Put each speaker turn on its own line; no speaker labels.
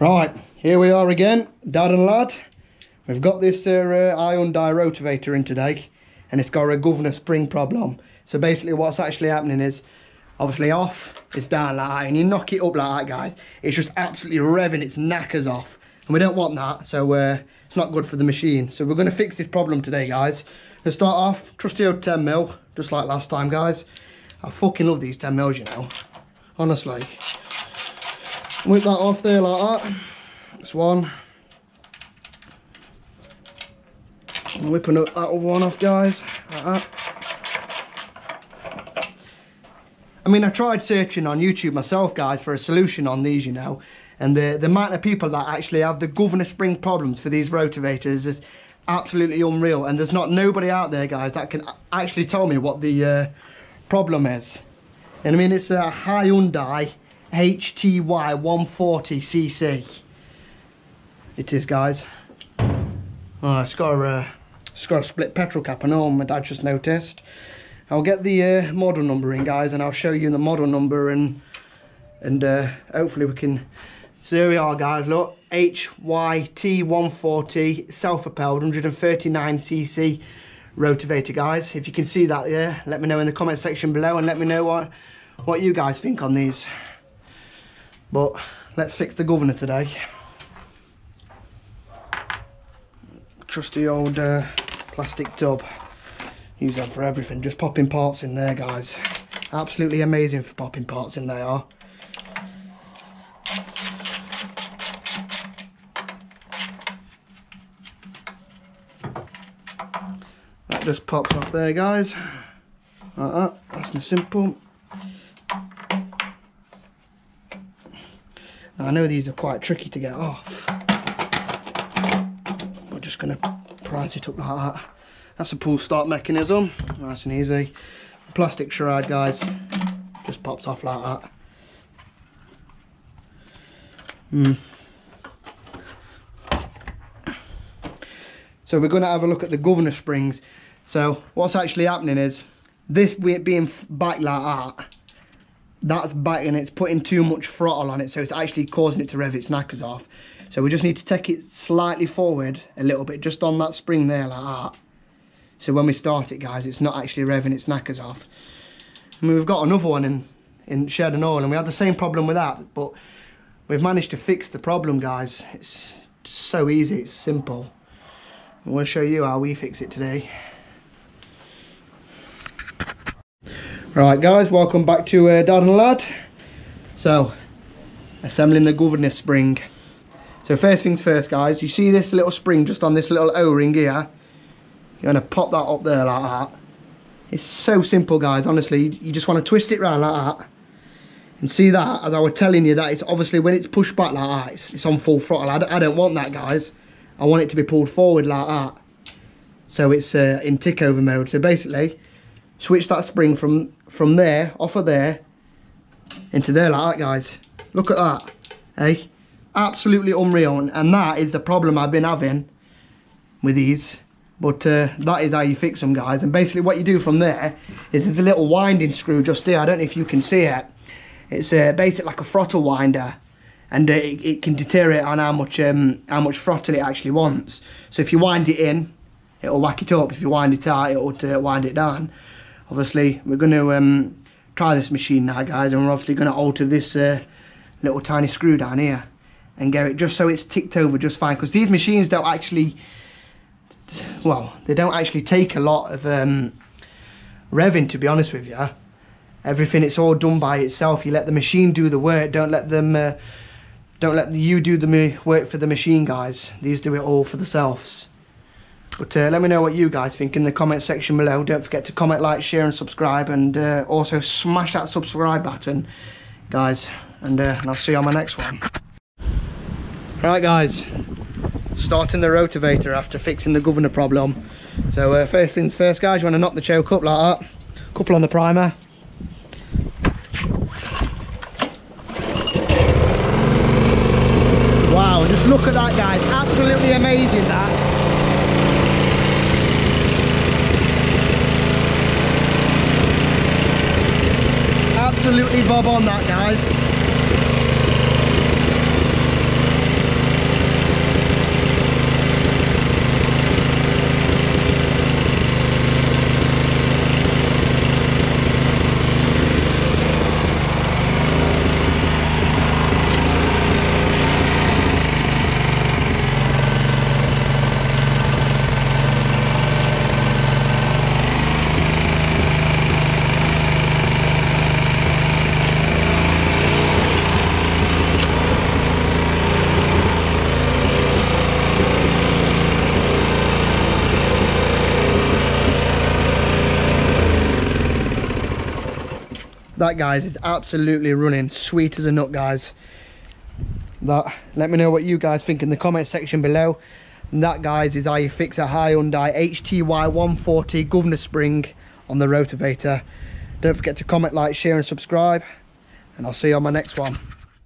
Right, here we are again, Dad and Lad. We've got this uh, uh, Hyundai rotavator in today, and it's got a governor spring problem. So basically what's actually happening is, obviously off, it's down like that, and you knock it up like that, guys, it's just absolutely revving its knackers off. And we don't want that, so uh, it's not good for the machine. So we're going to fix this problem today, guys. To start off, trusty old 10 mil, just like last time, guys. I fucking love these 10 mils, you know. Honestly. Whip that off there like that. That's one. I'm whipping up that other one off, guys. Like. I mean, I tried searching on YouTube myself, guys, for a solution on these, you know. And the, the amount of people that actually have the governor spring problems for these rotavators is absolutely unreal. And there's not nobody out there, guys, that can actually tell me what the uh, problem is. And I mean, it's a Hyundai HTY 140cc. It is, guys. Oh, it's got a, uh, it's got a split petrol cap and all, my dad just noticed. I'll get the uh, model number in, guys, and I'll show you the model number and and uh, hopefully we can... So here we are, guys, look. HYT 140 self-propelled 139cc rotavator, guys. If you can see that, yeah, let me know in the comment section below and let me know what, what you guys think on these. But let's fix the governor today. Trusty old uh, plastic tub. Use that for everything. Just popping parts in there, guys. Absolutely amazing for popping parts in they are. That just pops off there, guys. Like that. Nice and simple. I know these are quite tricky to get off. We're just going to price it up like that. That's a pull start mechanism. Nice and easy. The plastic charade, guys, just pops off like that. Hmm. So we're going to have a look at the governor springs. So what's actually happening is this being back like that, that's and it's putting too much throttle on it. So it's actually causing it to rev its knackers off. So we just need to take it slightly forward a little bit, just on that spring there like that. So when we start it, guys, it's not actually revving its knackers off. Mean, we've got another one in, in shed and oil, and we had the same problem with that, but we've managed to fix the problem, guys. It's so easy, it's simple. I'm going to show you how we fix it today. Right guys, welcome back to uh, Dad and Lad. So, assembling the governor spring. So first things first guys, you see this little spring just on this little O-ring here? You're to pop that up there like that. It's so simple guys, honestly. You just want to twist it around like that. And see that, as I was telling you, that it's obviously when it's pushed back like that, it's, it's on full throttle. I don't, I don't want that guys. I want it to be pulled forward like that. So it's uh, in tick over mode. So basically, switch that spring from, from there, off of there, into there like that, guys. Look at that, hey? Absolutely unreal. And that is the problem I've been having with these. But uh, that is how you fix them, guys. And basically what you do from there is there's a little winding screw just there. I don't know if you can see it. It's uh, basically like a throttle winder and uh, it, it, can deteriorate on how much um, how much throttle it actually wants. So if you wind it in, it'll whack it up. If you wind it out, it'll uh, wind it down. Obviously, we're going to um, try this machine now, guys, and we're obviously going to alter this uh, little tiny screw down here and get it just so it's ticked over just fine. Because these machines don't actually, well, they don't actually take a lot of um, revving, to be honest with you. Everything, it's all done by itself. You let the machine do the work. Don't let them uh, don't let you do the work for the machine, guys. These do it all for themselves. But uh, let me know what you guys think in the comment section below. Don't forget to comment, like, share and subscribe. And uh, also smash that subscribe button, guys. And, uh, and I'll see you on my next one. Right, guys. Starting the rotavator after fixing the governor problem. So uh, first things first, guys. You want to knock the choke up like that. Couple on the primer. Wow, just look at that guys, absolutely amazing that. Absolutely bob on that guys. That guys is absolutely running sweet as a nut guys. That let me know what you guys think in the comment section below. And that guys is how you fix a Hyundai HTY 140 governor spring on the rotavator don't forget to comment like share and subscribe. And I'll see you on my next one